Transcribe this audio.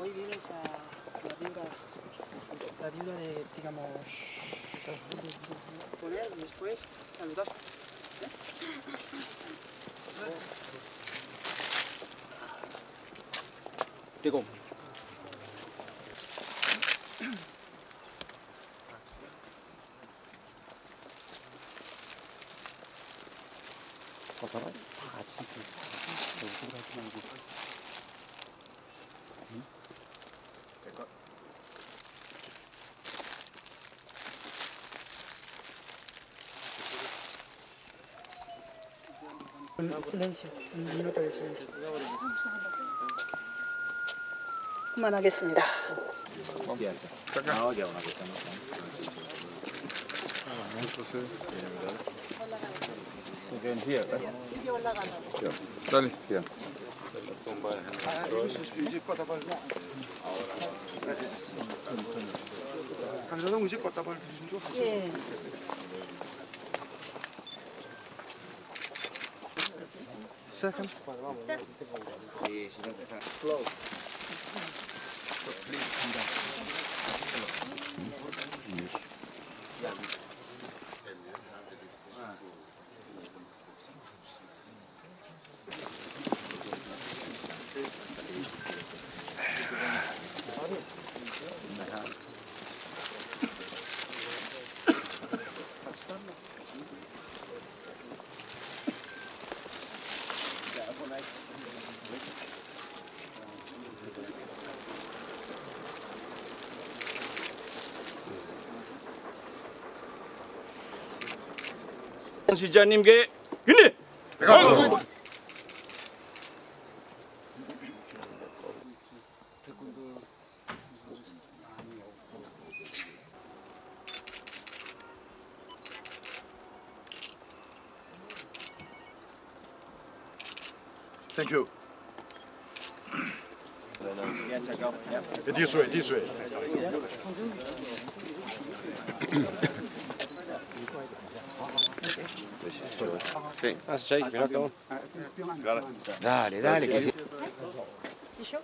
Hoy viene esa, la viuda, la viuda de, digamos, poner y después saludar. Te. 거다가 다 하지 말고 Un silencio, un minuto de silencio. 그만하겠습니다. Dale. 간사동 의식 갖다 발 주신 줘. 예. 시작합니다. 시 장님께 근데 Thank you. This way, this way. Sí. Dale, dale. Que... ¿Y yo?